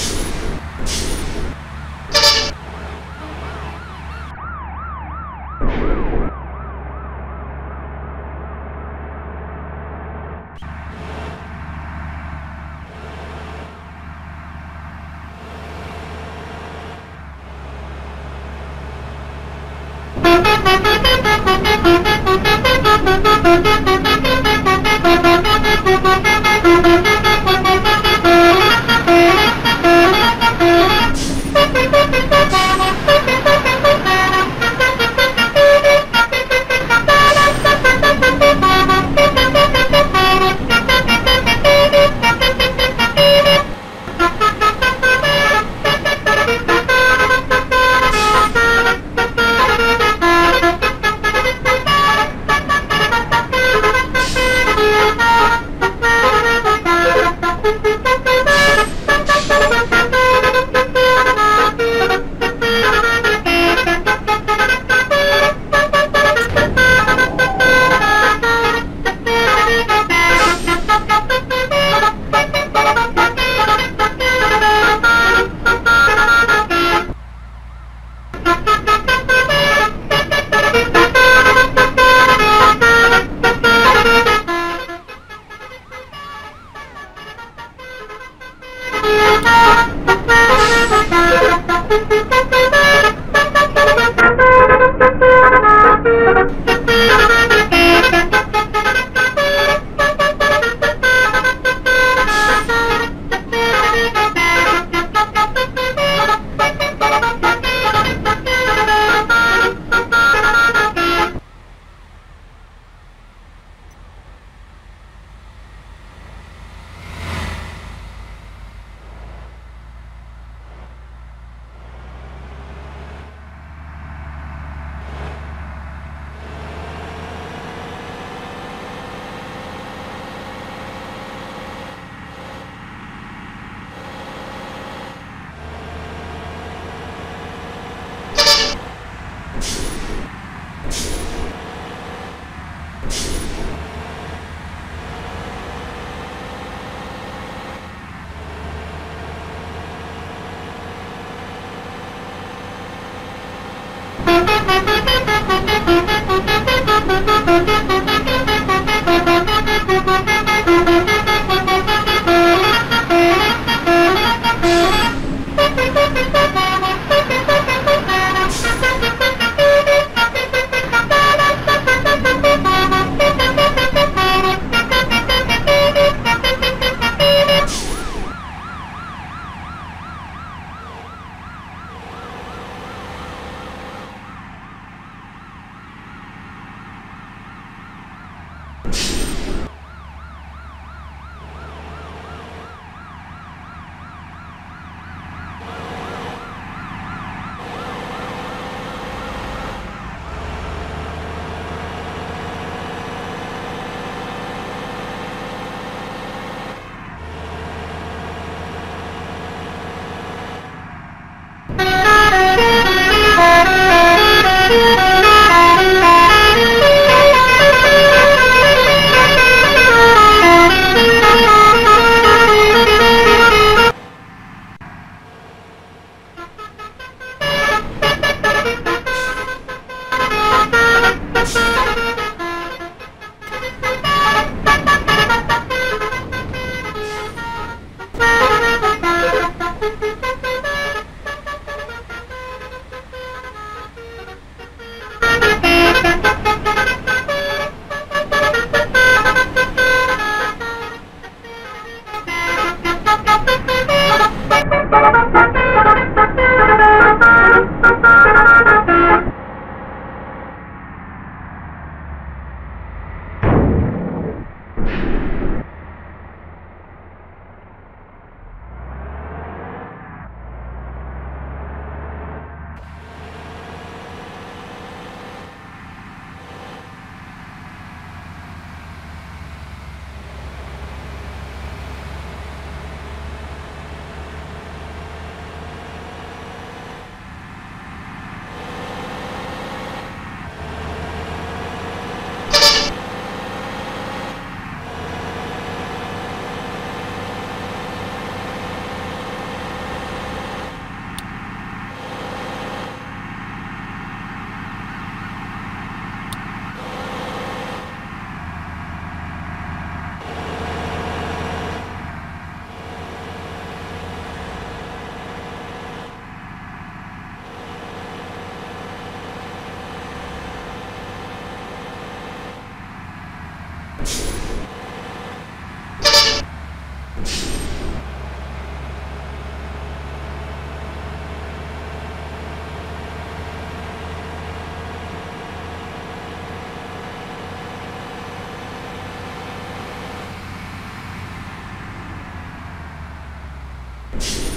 よし。Thank you. you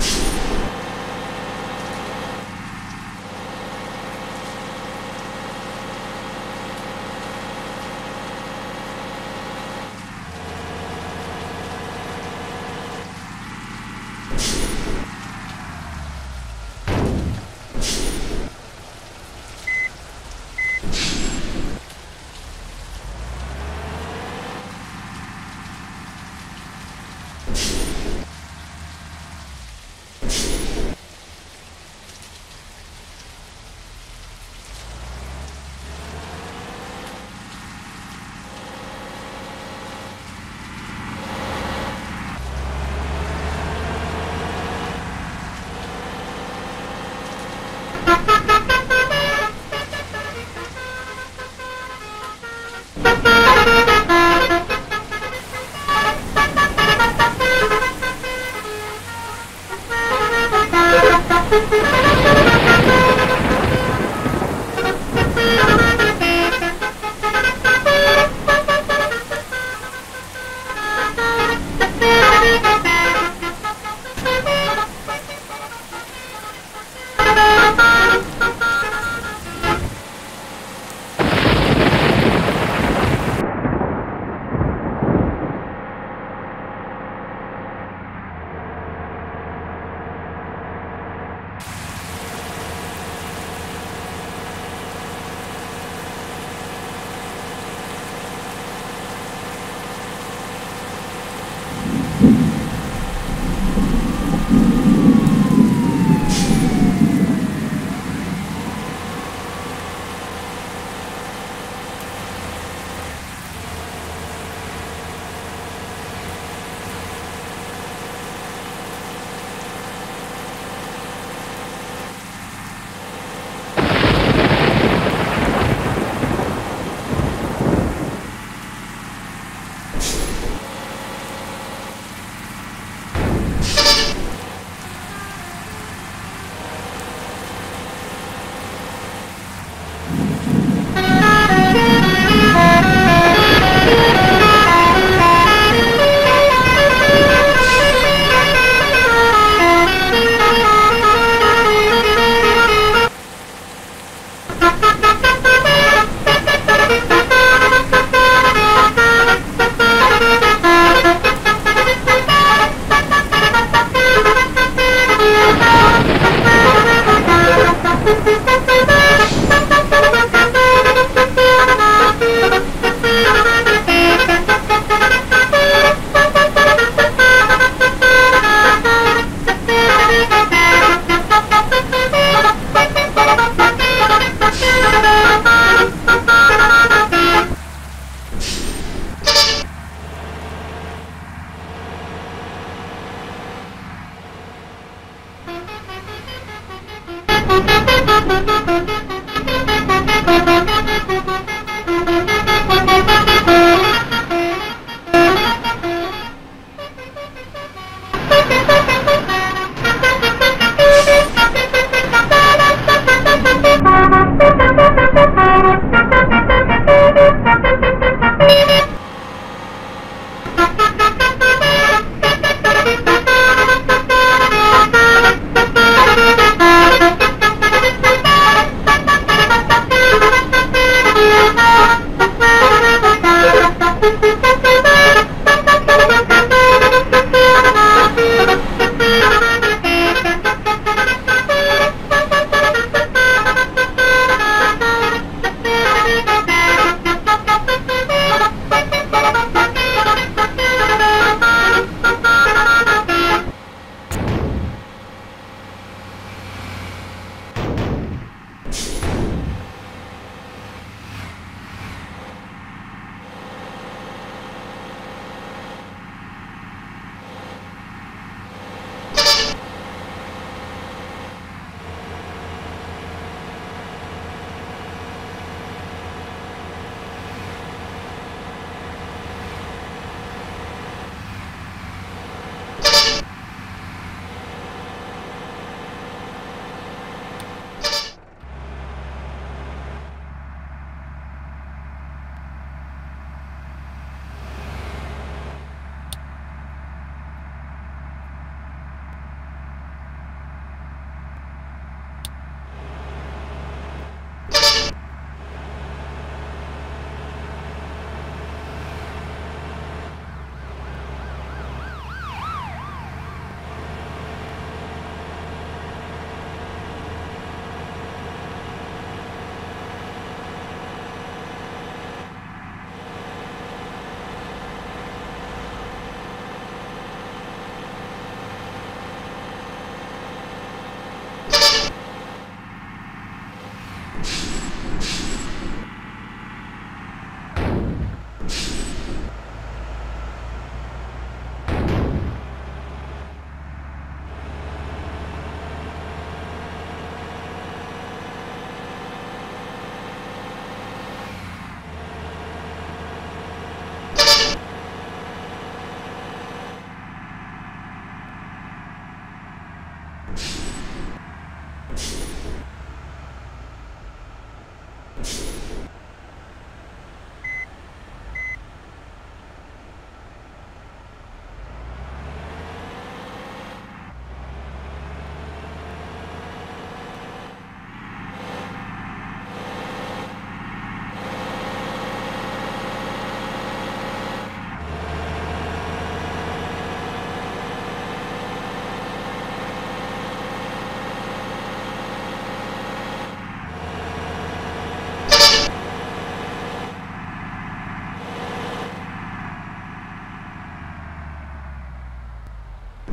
you.